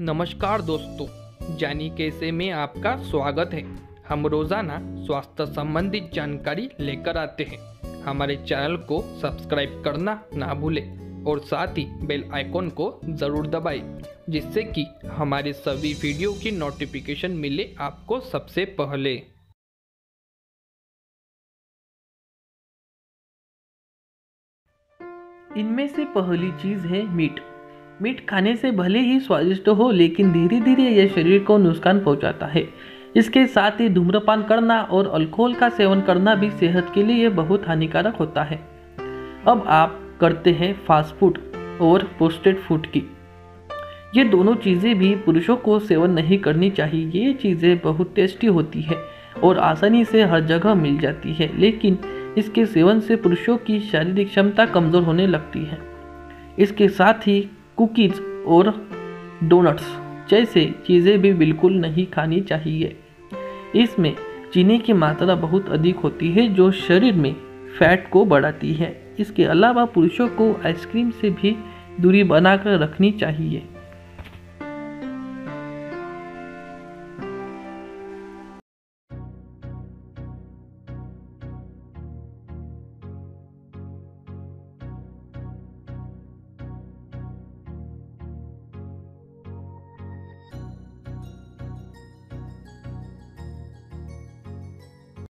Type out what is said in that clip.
नमस्कार दोस्तों, जानी कैसे में आपका स्वागत है। हम रोज़ाना स्वास्थ्य संबंधित जानकारी लेकर आते हैं। हमारे चैनल को सब्सक्राइब करना ना भूलें और साथ ही बेल आइकॉन को ज़रूर दबाएँ, जिससे कि हमारे सभी वीडियो की नोटिफिकेशन मिले आपको सबसे पहले। इनमें से पहली चीज़ है मीट। मीट खाने से भले ही स्वादिष्ट हो, लेकिन धीरे धीरे यह शरीर को नुकसान पहुंचाता है। इसके साथ ही धूम्रपान करना और अल्कोहल का सेवन करना भी सेहत के लिए बहुत हानिकारक होता है। अब आप करते हैं फास्ट फ़ूड और पोस्टेड फ़ूड की। ये दोनों चीज़ें भी पुरुषों को सेवन नहीं करनी चाहिए, ये चीज़ें बहुत टेस्टी होती है और आसानी से हर जगह मिल जाती है, लेकिन इसके सेवन से पुरुषों की शारीरिक क्षमता कमज़ोर होने लगती है। इसके साथ ही कुकीज़ और डोनट्स जैसे चीज़ें भी बिल्कुल नहीं खानी चाहिए। इसमें चीनी की मात्रा बहुत अधिक होती है जो शरीर में फैट को बढ़ाती है। इसके अलावा पुरुषों को आइसक्रीम से भी दूरी बनाकर रखनी चाहिए।